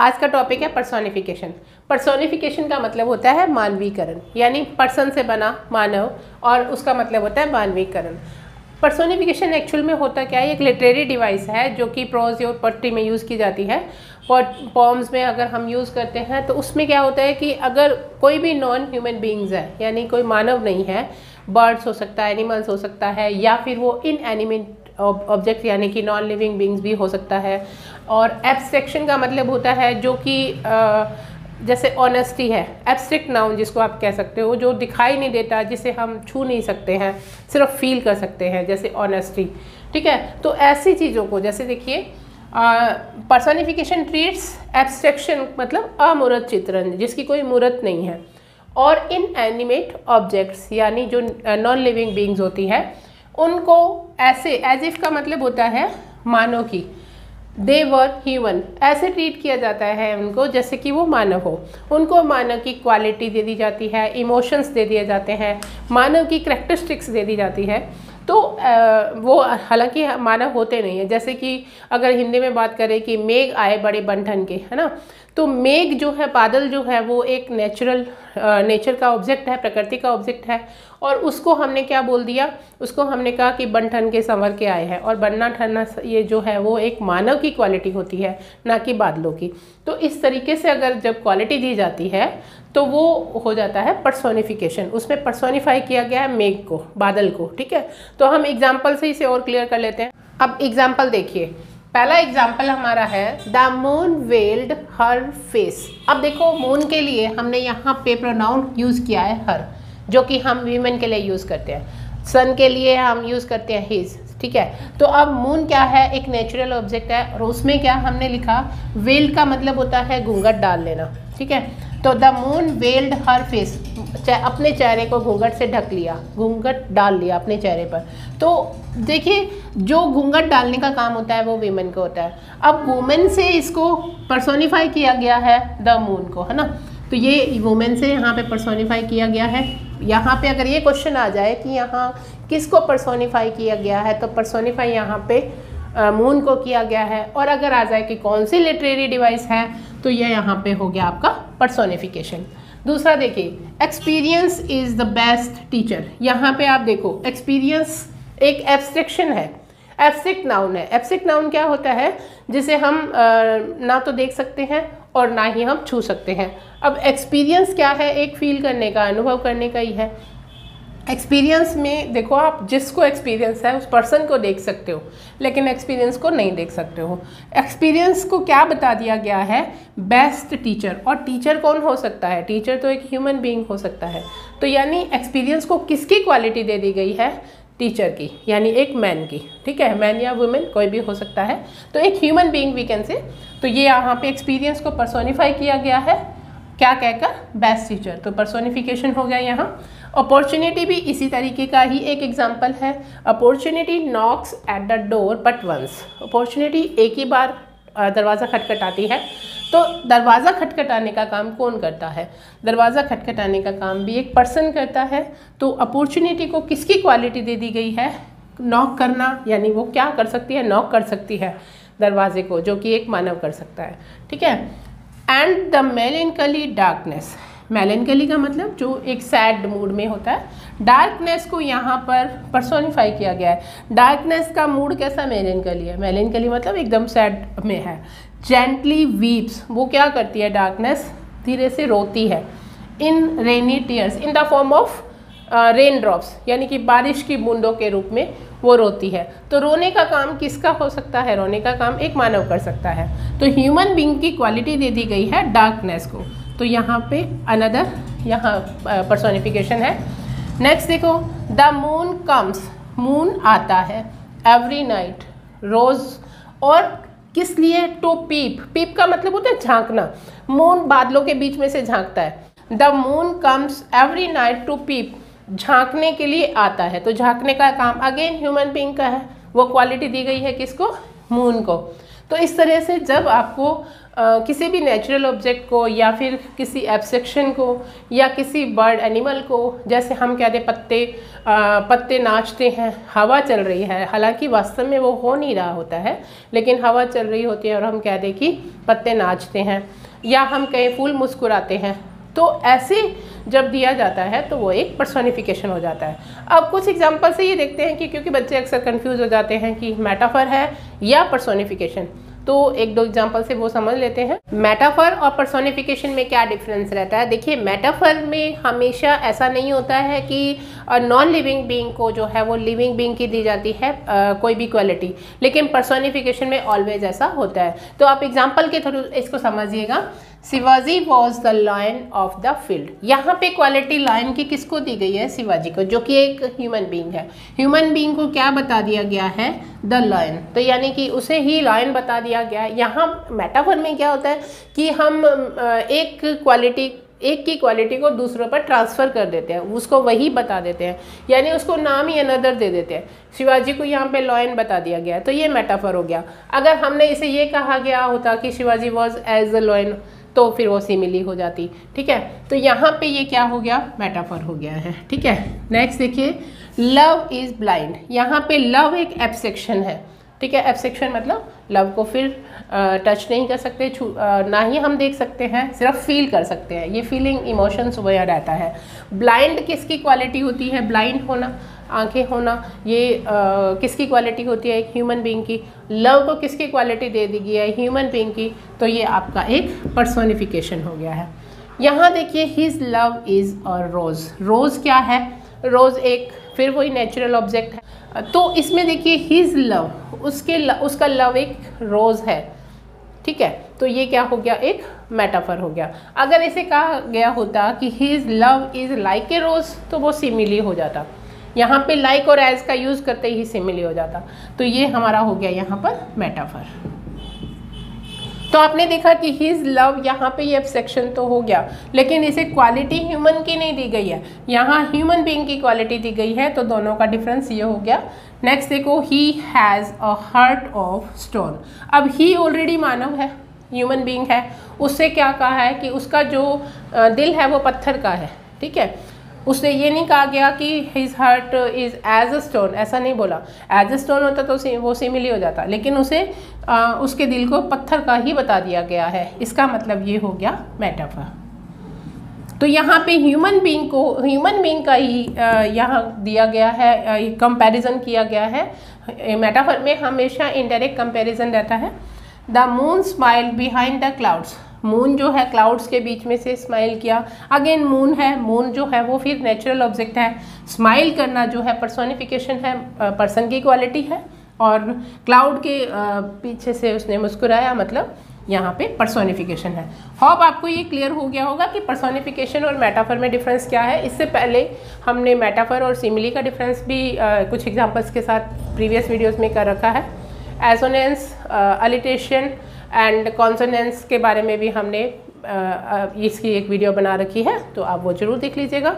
आज का टॉपिक है पर्सोनिफिकेशन पर्सोनिफिकेशन का मतलब होता है मानवीकरण, यानी पर्सन से बना मानव, और उसका मतलब होता है मानवीकरण. पर्सोनिफिकेशन एक्चुअल में होता क्या है? एक लिटरेरी डिवाइस है जो कि प्रोज और पट्टी में यूज़ की जाती है. पॉम्स में अगर हम यूज़ करते हैं तो उसमें क्या होता है कि अगर कोई भी नॉन ह्यूमन बींग्स है, यानी कोई मानव नहीं है बर्ड्स हो सकता है एनिमल्स हो सकता है, या फिर वो इन एनिमेट ऑब्जेक्ट यानी कि नॉन लिविंग बींग्स भी हो सकता है। और एब्स्ट्रैक्शन का मतलब होता है जो कि जैसे ऑनेस्टी है एब्स्ट्रिक्ट नाउन जिसको आप कह सकते हो, जो दिखाई नहीं देता, जिसे हम छू नहीं सकते हैं, सिर्फ़ फील कर सकते हैं, जैसे ऑनेस्टी ठीक है? तो ऐसी चीज़ों को, जैसे देखिए पर्सोनिफिकेशन ट्रीट्स एब्स्ट्रैक्शन मतलब अमूर्त चित्रण, जिसकी कोई मूर्त नहीं है। और इन एनिमेट ऑब्जेक्ट्स यानी जो नॉन लिविंग बींग्स होती है उनको ऐसे एज इफ़ का मतलब होता है मानव की। दे वर ह्यूमन ऐसे ट्रीट किया जाता है उनको जैसे कि वो मानव हो। उनको मानव की क्वालिटी दे दी जाती है इमोशंस दे दिए जाते हैं, मानव की करेक्टरिस्टिक्स दे दी जाती है। तो वो हालाँकि मानव होते नहीं है। जैसे कि अगर हिंदी में बात करें कि मेघ आए बड़े बंठन के, है ना? तो मेघ जो है, बादल जो है, वो एक नेचुरल नेचर का ऑब्जेक्ट है, प्रकृति का ऑब्जेक्ट है। और उसको हमने क्या बोल दिया? उसको हमने कहा कि बन ठन के संवर के आए हैं। और बनना ठनना ये जो है, वो एक मानव की क्वालिटी होती है, ना कि बादलों की। तो इस तरीके से अगर जब क्वालिटी दी जाती है तो वो हो जाता है पर्सोनिफिकेशन उसमें पर्सोनिफाई किया गया है मेघ को, बादल को, ठीक है? तो हम एग्ज़ाम्पल से इसे और क्लियर कर लेते हैं। अब एग्ज़ाम्पल देखिए। पहला एग्ज़ाम्पल हमारा है the moon veiled her face अब देखो मून के लिए हमने यहाँ पे प्रोनाउन यूज़ किया है हर जो कि हम वीमेन के लिए यूज़ करते हैं. सन के लिए हम यूज़ करते हैं हिज ठीक है? तो अब मून क्या है? एक नेचुरल ऑब्जेक्ट है और उसमें क्या हमने लिखा? वेल्ड का मतलब होता है घूंघट डाल लेना, ठीक है? तो the moon veiled her face अपने चेहरे को घूंघट से ढक लिया, घूंघट डाल लिया अपने चेहरे पर। तो देखिए, जो घूंघट डालने का काम होता है, वो वीमेन को होता है। अब वुमेन से इसको पर्सोनीफाई किया गया है द मून को, है ना? तो ये वुमेन से यहाँ पे पर्सोनीफाई किया गया है। यहाँ पे अगर ये क्वेश्चन आ जाए कि यहाँ किसको पर्सोनीफाई किया गया है तो पर्सोनीफाई यहाँ पे मून को किया गया है। और अगर आ जाए कि कौन सी लिटरेरी डिवाइस है तो ये यह यहाँ पे हो गया आपका पर्सोनिफिकेशन दूसरा देखिए experience is the best teacher यहाँ पे आप देखो एक्सपीरियंस एक एब्स्ट्रक्शन है। एब्स्ट्रिक्ट नाउन है। एब्सिक नाउन क्या होता है? जिसे हम आ, ना तो देख सकते हैं और ना ही हम छू सकते हैं। अब एक्सपीरियंस क्या है? एक फील करने का अनुभव करने का ही है। एक्सपीरियंस में देखो आप जिसको एक्सपीरियंस है, उस पर्सन को देख सकते हो, लेकिन एक्सपीरियंस को नहीं देख सकते हो। एक्सपीरियंस को क्या बता दिया गया है? बेस्ट टीचर और टीचर कौन हो सकता है? टीचर तो एक ह्यूमन बीइंग हो सकता है। तो यानी एक्सपीरियंस को किसकी क्वालिटी दे दी गई है? टीचर की, यानी एक मैन की। ठीक है? मैन या वुमेन कोई भी हो सकता है। तो एक human being we can say तो ये यहाँ पे एक्सपीरियंस को पर्सोनीफाई किया गया है। क्या कहकर? बेस्ट टीचर तो पर्सोनिफिकेशन हो गया यहाँ। अपॉर्चुनिटी भी इसी तरीके का ही एक एग्ज़ाम्पल है। Opportunity knocks at the door but once opportunity एक ही बार दरवाज़ा खटखटाती है तो दरवाज़ा खटखटाने का काम कौन करता है? दरवाज़ा खटखटाने का काम भी एक पर्सन करता है। तो अपॉर्चुनिटी को किसकी क्वालिटी दे दी गई है? नॉक करना, यानी वो क्या कर सकती है? नॉक कर सकती है दरवाजे को, जो कि एक मानव कर सकता है। ठीक है? And the melancholy darkness melancholy का मतलब जो एक सैड मूड में होता है। डार्कनेस को यहाँ पर पर्सोनीफाई किया गया है। डार्कनेस का मूड कैसा मेलेनकली है? मेलेनकली मतलब एकदम सैड में है। जेंटली वीप्स वो क्या करती है डार्कनेस धीरे से रोती है। In rainy tears in the form of rain drops यानी कि बारिश की बूंदों के रूप में वो रोती है। तो रोने का काम किसका हो सकता है? रोने का काम एक मानव कर सकता है। तो ह्यूमन बींग की क्वालिटी दे दी गई है डार्कनेस को। तो यहाँ पे अनदर यहाँ पर्सोनिफिकेशन है। नेक्स्ट देखो द मून कम्स मून आता है एवरी नाइट रोज़ और किस लिए? टू पीप पीप का मतलब होता है झांकना। मून बादलों के बीच में से झांकता है। The moon comes every night to peep झांकने के लिए आता है। तो झांकने का काम अगेन ह्यूमन बींग का है। वो क्वालिटी दी गई है किसको? मून को। तो इस तरह से जब आपको आ, किसी भी नेचुरल ऑब्जेक्ट को या फिर किसी एब्सेक्शन को या किसी बर्ड एनिमल को जैसे हम कहते हैं पत्ते आ, पत्ते नाचते हैं हवा चल रही है हालाँकि वास्तव में वो हो नहीं रहा होता है लेकिन हवा चल रही होती है और हम कह दें कि पत्ते नाचते हैं या हम कहीं फूल मुस्कुराते हैं तो ऐसे जब दिया जाता है तो वो एक पर्सोनिफिकेशन हो जाता है। अब कुछ एग्जांपल से ये देखते हैं कि क्योंकि बच्चे अक्सर कंफ्यूज हो जाते हैं कि मेटाफर है या पर्सोनिफिकेशन तो एक दो एग्जांपल से वो समझ लेते हैं। मेटाफर और पर्सोनिफिकेशन में क्या डिफरेंस रहता है? देखिए मेटाफर में हमेशा ऐसा नहीं होता है कि नॉन लिविंग बींग को जो है वो लिविंग बींग की दी जाती है आ, कोई भी क्वालिटी लेकिन पर्सोनिफिकेशन में ऑलवेज ऐसा होता है। तो आप एग्ज़ाम्पल के थ्रू इसको समझिएगा। Shivaji was the lion of the field यहाँ पे क्वालिटी लायन की किसको दी गई है? शिवाजी को, जो कि एक ह्यूमन बींग है। ह्यूमन बींग को क्या बता दिया गया है? द लायन तो यानी कि उसे ही लायन बता दिया गया है। यहाँ मेटाफर में क्या होता है कि हम एक क्वालिटी एक की क्वालिटी को दूसरों पर ट्रांसफ़र कर देते हैं। उसको वही बता देते हैं। यानी उसको नाम ही अनदर दे देते हैं। शिवाजी को यहाँ पे लॉयन बता दिया गया तो ये मेटाफर हो गया। अगर हमने इसे ये कहा गया होता कि Shivaji was as a lion तो फिर वो सिमिली हो जाती, ठीक है? तो यहाँ पे ये क्या हो गया? मेटाफर हो गया है, ठीक है? नेक्स्ट देखिए लव इज़ ब्लाइंड यहाँ पे लव एक एब्सेक्शन है, ठीक है? एब्सेक्शन मतलब लव को फिर टच नहीं कर सकते ना ही हम देख सकते हैं, सिर्फ़ फील कर सकते हैं। ये फीलिंग इमोशंस वह रहता है। ब्लाइंड किसकी क्वालिटी होती है? ब्लाइंड होना। आँखें होना ये आ, किसकी क्वालिटी होती है? एक ह्यूमन बींग की। लव को किसकी क्वालिटी दे दी गई है? ह्यूमन बींग की। तो ये आपका एक पर्सोनिफिकेशन हो गया है। यहाँ देखिए हिज लव इज़ और रोज़ रोज़ क्या है? रोज़ एक फिर वही नेचुरल ऑब्जेक्ट है। तो इसमें देखिए हिज लव उसके ल, उसका लव एक रोज़ है। ठीक है? तो ये क्या हो गया? एक मेटाफर हो गया। अगर इसे कहा गया होता कि his love is like a rose तो वो सिमिली हो जाता। यहाँ पे लाइक और एज का यूज़ करते ही सिमिली हो जाता। तो ये हमारा हो गया यहाँ पर मेटाफर तो आपने देखा कि हिज लव यहाँ पे ये सेक्शन तो हो गया, लेकिन इसे क्वालिटी ह्यूमन की नहीं दी गई है। यहाँ ह्यूमन बींग की क्वालिटी दी गई है तो दोनों का डिफरेंस ये हो गया। नेक्स्ट देखो he has a heart of stone अब ही ऑलरेडी मानव है ह्यूमन बींग है। उससे क्या कहा है कि उसका जो दिल है वो पत्थर का है, ठीक है? उससे ये नहीं कहा गया कि his heart is as a stone ऐसा नहीं बोला। एज अ स्टोन होता तो वो सिमिली हो जाता लेकिन उसे आ, उसके दिल को पत्थर का ही बता दिया गया है। इसका मतलब ये हो गया मेटाफर तो यहाँ पे ह्यूमन बींग को ह्यूमन बींग का ही यहाँ दिया गया है कंपैरिजन किया गया है। मेटाफर में हमेशा इनडायरेक्ट कंपैरिजन रहता है। The moon smile behind the clouds moon जो है क्लाउड्स के बीच में से स्माइल किया। अगेन मून है मून जो है वो फिर नेचुरल ऑब्जेक्ट है। स्माइल करना जो है पर्सोनिफिकेशन है पर्सन की क्वालिटी है और क्लाउड के पीछे से उसने मुस्कुराया मतलब यहाँ पे पर्सोनिफिकेशन है। होप आपको ये क्लियर हो गया होगा कि पर्सोनिफिकेशन और मेटाफर में डिफरेंस क्या है। इससे पहले हमने मेटाफर और सिमिली का डिफरेंस भी आ, कुछ एग्जांपल्स के साथ प्रीवियस वीडियोस में कर रखा है। एसोनेंस अलिटेशन एंड कॉन्सोनेंस के बारे में भी हमने इसकी एक वीडियो बना रखी है तो आप वो ज़रूर देख लीजिएगा।